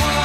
world.